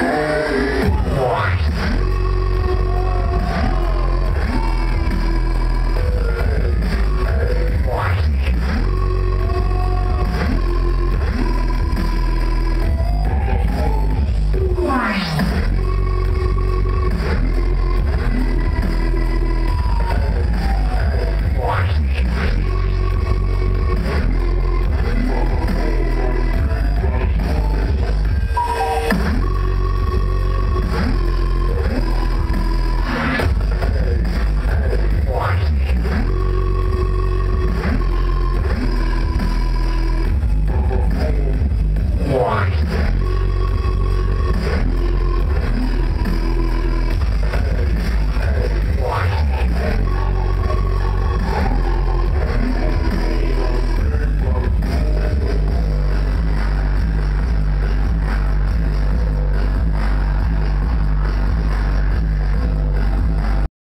Música mine.